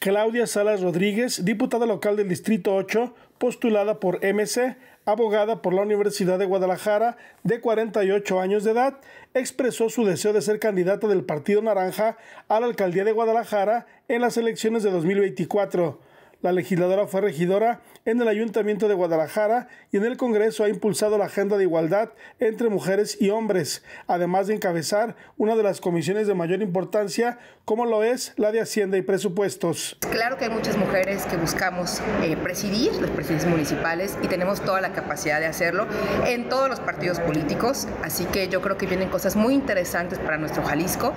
Claudia Salas Rodríguez, diputada local del Distrito 8, postulada por MC, abogada por la Universidad de Guadalajara, de 48 años de edad, expresó su deseo de ser candidata del Partido Naranja a la alcaldía de Guadalajara en las elecciones de 2024. La legisladora fue regidora en el Ayuntamiento de Guadalajara y en el Congreso ha impulsado la agenda de igualdad entre mujeres y hombres, además de encabezar una de las comisiones de mayor importancia, como lo es la de Hacienda y Presupuestos. Claro que hay muchas mujeres que buscamos eh, presidir los presidencias municipales y tenemos toda la capacidad de hacerlo en todos los partidos políticos, así que yo creo que vienen cosas muy interesantes para nuestro Jalisco,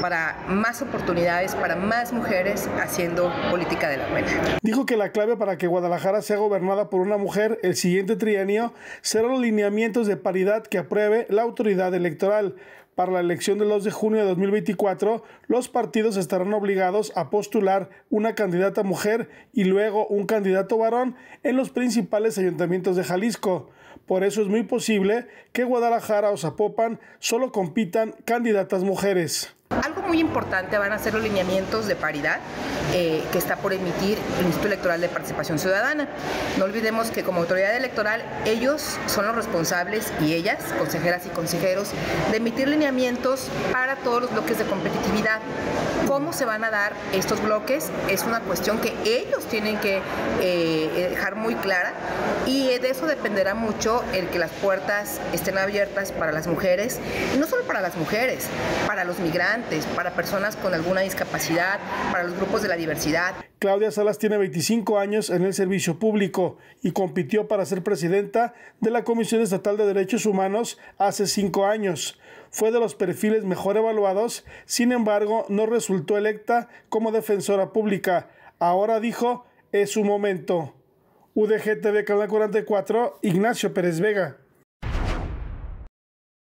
para más oportunidades, para más mujeres haciendo política de la buena dijo que la clave para que Guadalajara sea gobernada por una mujer el siguiente trienio serán los lineamientos de paridad que apruebe la autoridad electoral. Para la elección del 2 de junio de 2024, los partidos estarán obligados a postular una candidata mujer y luego un candidato varón en los principales ayuntamientos de Jalisco. Por eso es muy posible que Guadalajara o Zapopan solo compitan candidatas mujeres. Muy importante van a ser los lineamientos de paridad eh, que está por emitir el Instituto Electoral de Participación Ciudadana. No olvidemos que como autoridad electoral ellos son los responsables y ellas, consejeras y consejeros, de emitir lineamientos para todos los bloques de competitividad. ¿Cómo se van a dar estos bloques? Es una cuestión que ellos tienen que eh, muy clara y de eso dependerá mucho el que las puertas estén abiertas para las mujeres, y no solo para las mujeres, para los migrantes, para personas con alguna discapacidad, para los grupos de la diversidad. Claudia Salas tiene 25 años en el servicio público y compitió para ser presidenta de la Comisión Estatal de Derechos Humanos hace cinco años. Fue de los perfiles mejor evaluados, sin embargo, no resultó electa como defensora pública. Ahora dijo, es su momento. UDG TV Canal 44, Ignacio Pérez Vega.